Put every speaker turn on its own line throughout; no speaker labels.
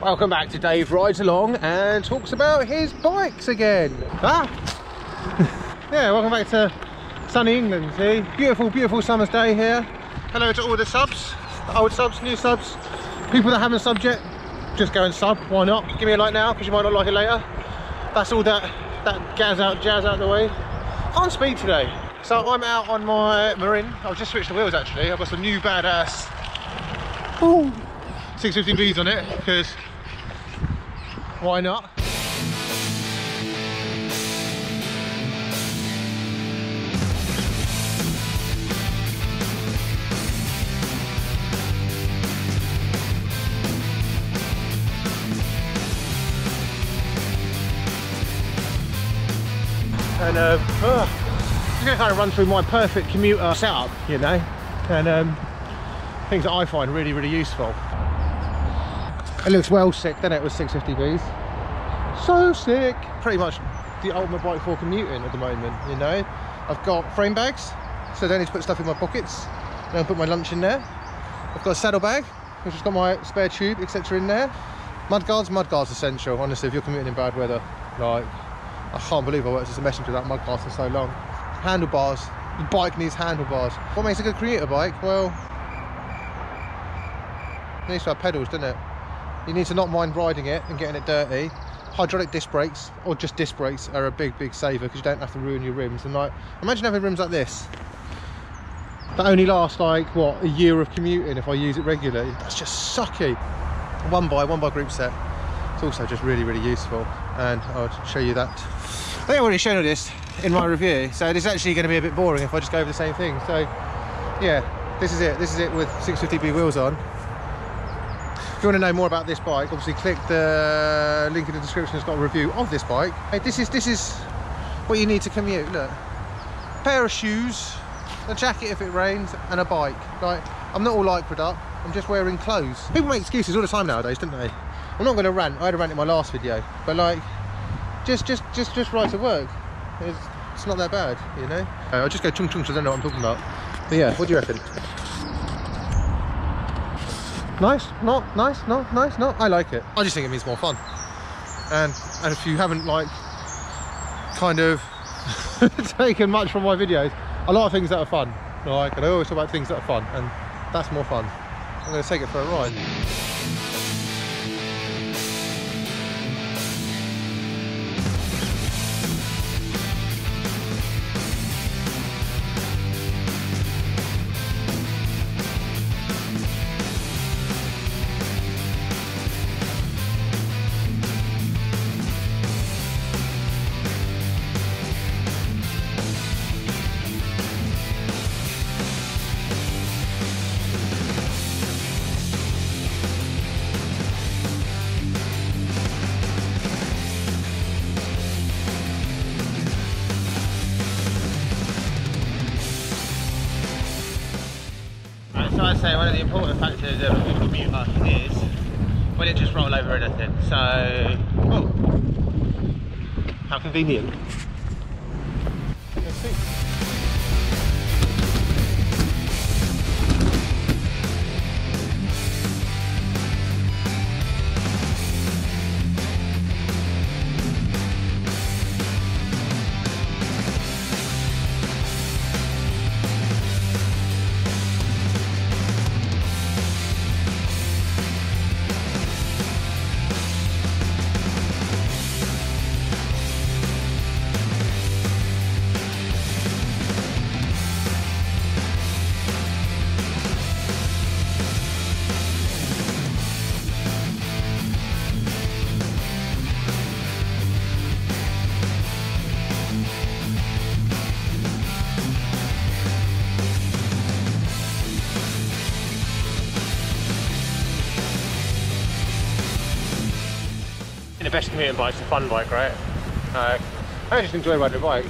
Welcome back to Dave Rides Along and talks about his bikes again. Ah! yeah, welcome back to sunny England, see? Beautiful, beautiful summer's day here. Hello to all the subs, old subs, new subs, people that haven't subbed yet, just go and sub, why not? Give me a like now, because you might not like it later. That's all that, that jazz out, jazz out the way. Can't speak today. So I'm out on my Marin. I've just switched the wheels actually. I've got some new badass Ooh. 650Bs on it, because why not? and um, uh, I'm to kind of run through my perfect commuter setup, you know, and um, things that I find really, really useful. It looks well sick, doesn't it, with 650Bs? So sick! Pretty much the ultimate bike for commuting at the moment, you know. I've got frame bags, so I don't need to put stuff in my pockets. I don't put my lunch in there. I've got a saddlebag, which has got my spare tube, etc. in there. Mud guards, mud guards essential, honestly, if you're commuting in bad weather. Like, I can't believe I worked as a messenger without mud guards for so long. Handlebars, the bike needs handlebars. What makes a good commuter bike? Well, it needs to have pedals, doesn't it? You need to not mind riding it and getting it dirty. Hydraulic disc brakes, or just disc brakes, are a big, big saver because you don't have to ruin your rims. And like, imagine having rims like this that only last like what a year of commuting if I use it regularly. That's just sucky. One by one by group set. It's also just really, really useful, and I'll show you that. I think I've already shown all this in my review, so it's actually going to be a bit boring if I just go over the same thing. So, yeah, this is it. This is it with 650B wheels on. If you want to know more about this bike, obviously click the link in the description. It's got a review of this bike. Hey, this is this is what you need to commute. Look, pair of shoes, a jacket if it rains, and a bike. Like I'm not all lycra up. I'm just wearing clothes. People make excuses all the time nowadays, don't they? I'm not going to rant. I had a rant in my last video, but like, just just just just ride to work. It's, it's not that bad, you know. Uh, I'll just go chung chung so I don't know what I'm talking about. But yeah, what do you reckon? Nice, not nice, not nice, not. I like it. I just think it means more fun. And and if you haven't like kind of taken much from my videos, a lot of things that are fun. Like, and I always talk about things that are fun, and that's more fun. I'm going to take it for a ride. So I say one of the important factors of a good commuter is when it just roll over anything. So, oh, how convenient. The best commuting bike's a fun bike, right? Uh, I just enjoy riding bikes.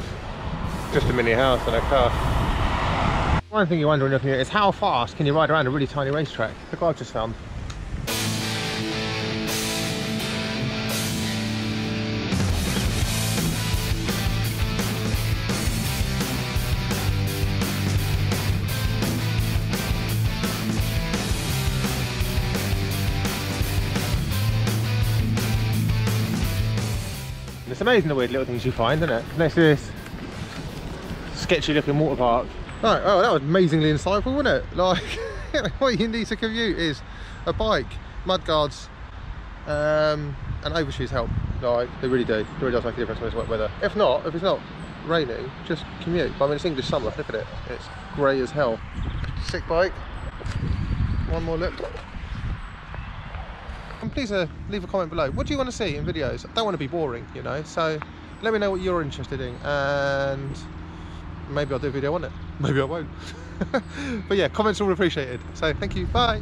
Just a mini house and a car. One thing you wonder when looking at it is how fast can you ride around a really tiny racetrack? Look what I've just found. It's amazing the weird little things you find, isn't it? Next to this sketchy looking water park. Right, oh, that was amazingly insightful, wasn't it? Like, what you need to commute is a bike, mud guards, um, and overshoes help. Like, they really do. It really does make a difference when it's wet weather. If not, if it's not raining, just commute. But I mean, it's English summer, look at it. It's grey as hell. Sick bike. One more look. And please uh, leave a comment below. What do you want to see in videos? I don't want to be boring, you know, so let me know what you're interested in and maybe I'll do a video on it. Maybe I won't. but yeah, comments are all appreciated. So thank you. Bye.